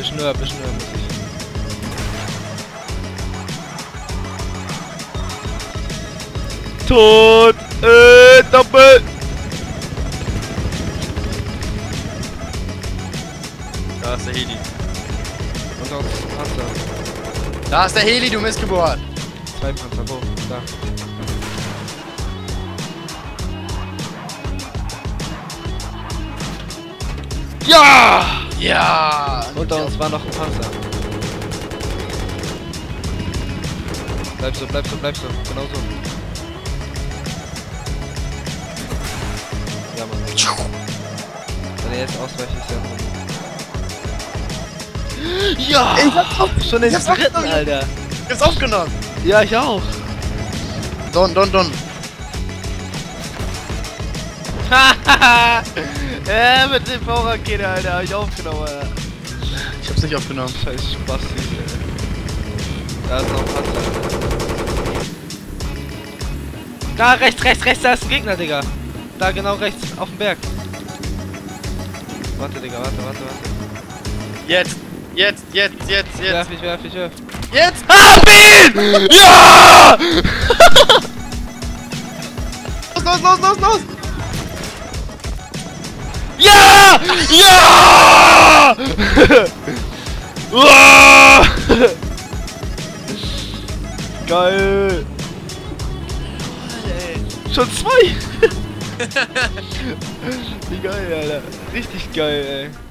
Bisschen höher, bisschen höher muss ich. Tot! Äh, doppelt! Da ist der Heli. Und auch Panzer. Da ist der Heli, du Missgeburt. Zwei Panzer, wo? Da. Ja! Ja! Unter uns war noch ein Panzer. Bleib so, bleib so, bleib so. Genau so. Ja, Mann. Wenn er jetzt ausweicht, ist ja... Ja! Ich hab's auf, Schon den dritten. Alter. ich hab's aufgenommen. Ja, ich auch. Don, don, don. Hahaha! ja, mit dem V-Rakete, Alter, hab ich aufgenommen, Alter. Ich hab's nicht aufgenommen. Scheiß Spaß, Alter. Da ist noch Panzer. Da, rechts, rechts, rechts, da ist ein Gegner, Digga. Da, genau rechts, auf dem Berg. Warte, Digga, warte, warte, warte. Jetzt, jetzt, jetzt, jetzt, jetzt. Werf ich, werf ich, werf. Jetzt! Hab ihn! Ja! Ja! Ja! Geil! Schon zwei! Wie geil, Alter. Richtig geil, ey.